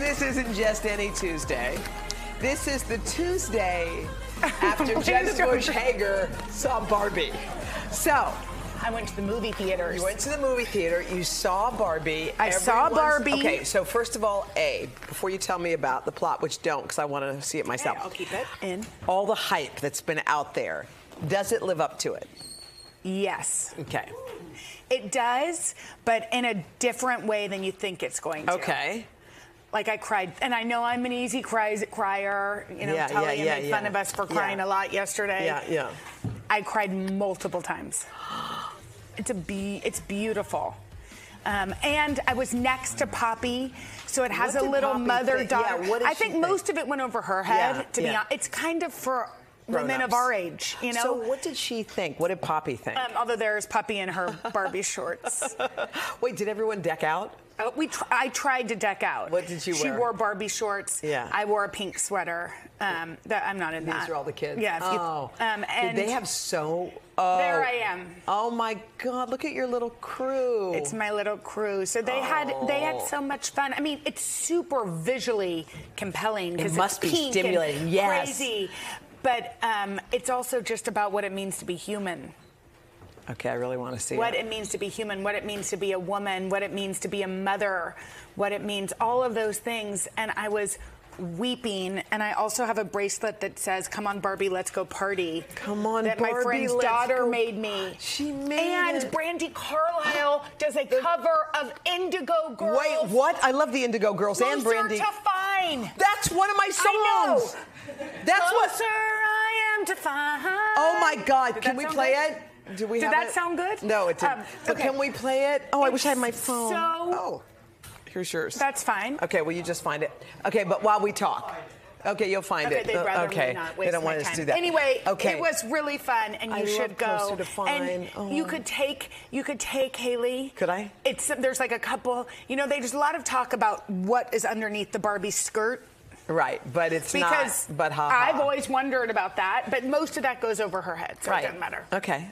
This isn't just any Tuesday. This is the Tuesday after Jen Bush Hager saw Barbie. So, I went to the movie theater. you went to the movie theater, you saw Barbie. I saw Barbie. Okay, so first of all, A, before you tell me about the plot, which don't, because I want to see it myself. I'll keep it in. All the hype that's been out there, does it live up to it? Yes, Okay. it does, but in a different way than you think it's going to. Okay. Like I cried, and I know I'm an easy cries, crier. You know, Yeah, Tully yeah, yeah, made fun yeah. of us for crying Yeah. a lot yesterday. Yeah, yeah. I cried multiple times. It's a be, it's beautiful. Um, and I was next to Poppy, so it has a little mother think? daughter. Yeah, I think think? most of it went over her head. Yeah, to be honest, it's kind of for women of our age. You know. So, what did she think? What did Poppy think? Um, although there's Puppy in her Barbie shorts. Wait, did everyone deck out? Uh, we tr- I tried to deck out. What did you She wear? She wore Barbie shorts. Yeah. I wore a pink sweater. Um, that I'm not in These that. These are all the kids. Yeah. you- oh. um, and Did they have so? Oh, There I am. Oh my God! Look at your little crew. It's my little crew. So they had they Oh. had so much fun. I mean, it's super visually compelling because must it's be stimulating, yes. crazy. But um, it's also just about what it means to be human. okay, I really want to see what it. it means to be human, what it means to be a woman, what it means to be a mother, what it means, all of those things. And I was weeping. And I also have a bracelet that says, Come on, Barbie, let's go party. Come on, That my friend's daughter go- made me. She made And it. Brandi Carlile does a cover of Indigo Girls. Wait, what? I love the Indigo Girls and Brandy. to fine. That's one of my songs. That's Closer what. To find. Oh my God! Did Can we play good? it? Do we Did have that it? sound good? No, it didn't. Um, But okay. can we play it? Oh, I wish I had my phone. so- Oh, here's yours. That's fine. Okay, well, you just find it? Okay, but while we talk. Okay, you'll find Okay, it. they'd rather okay. not they waste don't my want us to do that. Anyway, okay. it was really fun, and you I should go. Closer to Fine. And Oh. you could take, you could take Haley. Could I? It's there's like a couple. You know, there's a lot of talk about what is underneath the Barbie skirt. Right, but it's Because not. But ha, I've always wondered about that, but most of that goes over her head, so right. it doesn't matter. Okay.